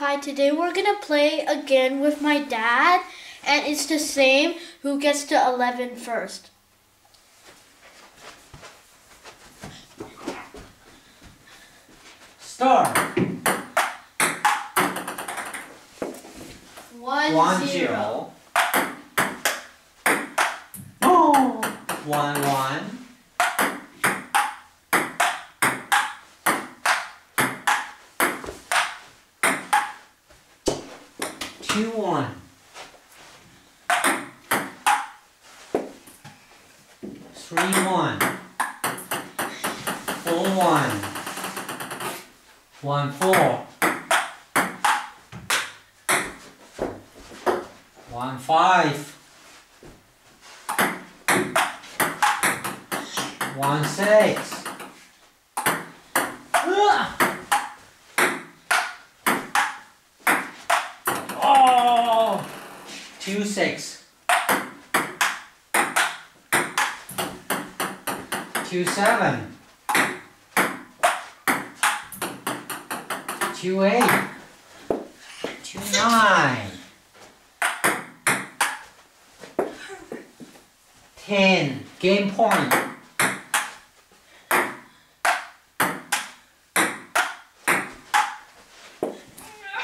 Hi, today we're gonna play again with my dad, and it's the same who gets to 11 first. Start. One, One zero. zero. Oh. One one. Two one. Three one. Four one. One four. One five. One six. Two six. Two seven. Two eight. Two nine. 10, game point.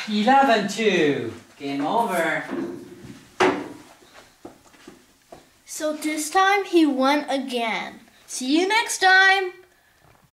Eleven two. Game over. So this time he won again. See you next time.